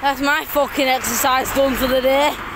That's my fucking exercise done for the day.